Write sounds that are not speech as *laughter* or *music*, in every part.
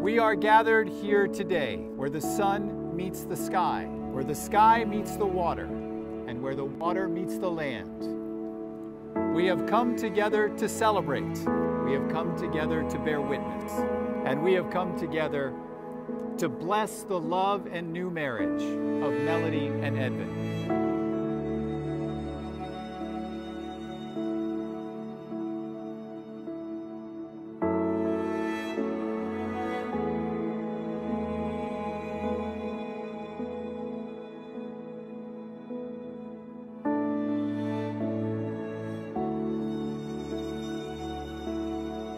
We are gathered here today where the sun meets the sky, where the sky meets the water, and where the water meets the land. We have come together to celebrate. We have come together to bear witness. And we have come together to bless the love and new marriage of Melody and Edvin.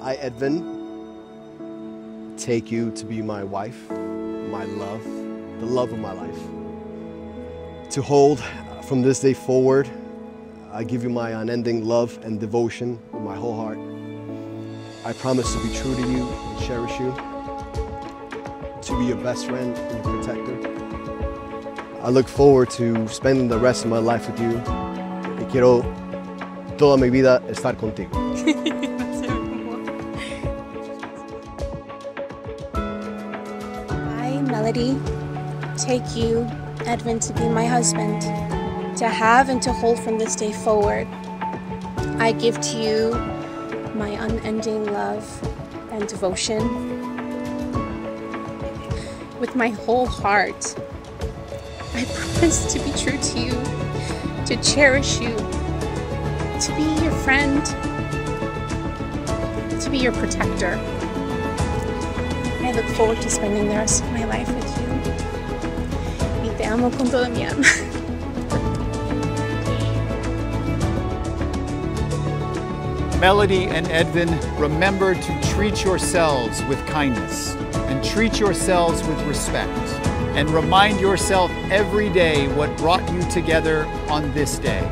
I, Edvin, take you to be my wife, my love, the love of my life. To hold uh, from this day forward, I give you my unending love and devotion with my whole heart. I promise to be true to you and cherish you, to be your best friend and protector. I look forward to spending the rest of my life with you y quiero toda mi vida estar contigo. *laughs* Melody, take you, Edvin, to be my husband, to have and to hold from this day forward. I give to you my unending love and devotion. With my whole heart, I promise to be true to you, to cherish you, to be your friend, to be your protector. I look forward to spending the rest of my life with you. Y te amo con toda mi alma. Melody and Edvin, remember to treat yourselves with kindness and treat yourselves with respect. And remind yourself every day what brought you together on this day.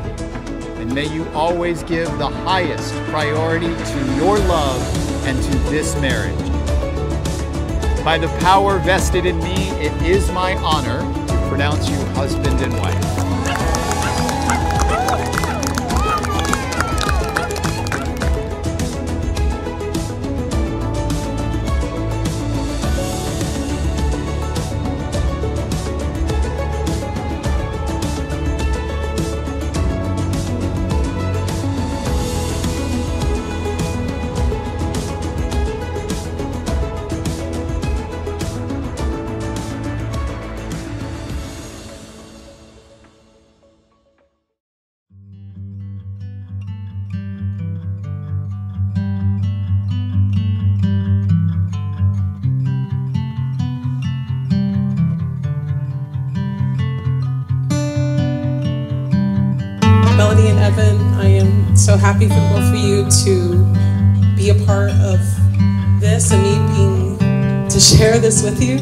And may you always give the highest priority to your love and to this marriage. By the power vested in me, it is my honor to pronounce you Evan, I am so happy for both of you to be a part of this and me being to share this with you.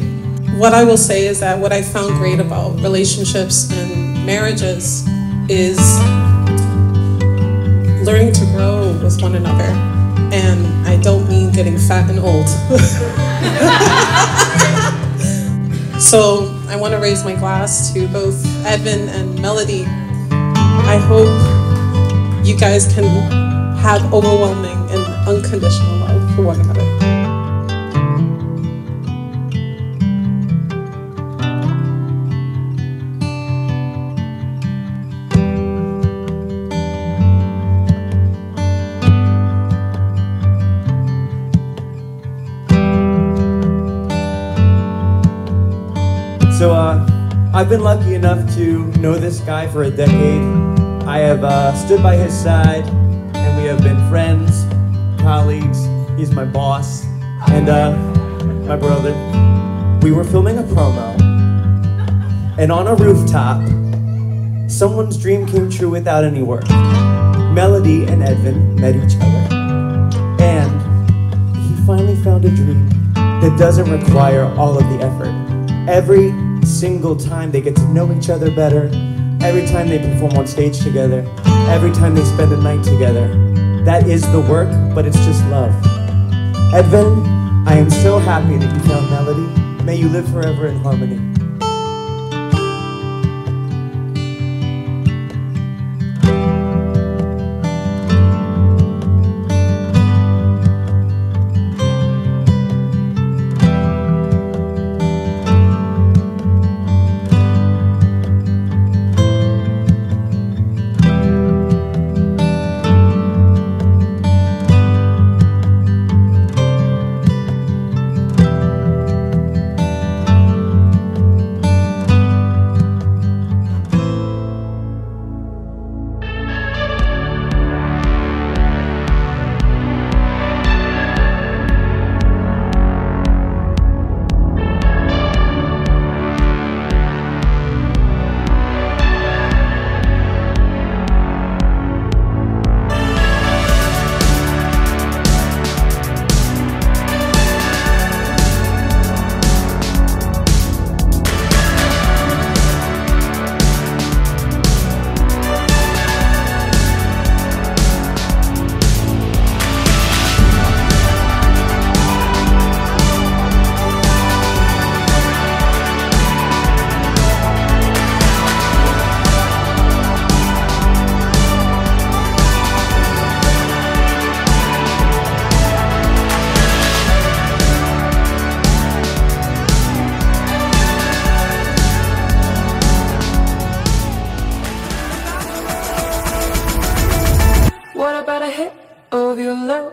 What I will say is that what I found great about relationships and marriages is learning to grow with one another. And I don't mean getting fat and old. *laughs* so I want to raise my glass to both Edvin and Melody. I hope you guys can have overwhelming and unconditional love for one another. So, uh, I've been lucky enough to know this guy for a decade. I have uh, stood by his side, and we have been friends, colleagues. He's my boss, and uh, my brother. We were filming a promo, and on a rooftop, someone's dream came true without any work. Melody and Edvin met each other, and he finally found a dream that doesn't require all of the effort. Every single time they get to know each other better, every time they perform on stage together, every time they spend a night together. That is the work, but it's just love. Edvin, I am so happy that you found Melody. May you live forever in harmony. What about a hit of your love?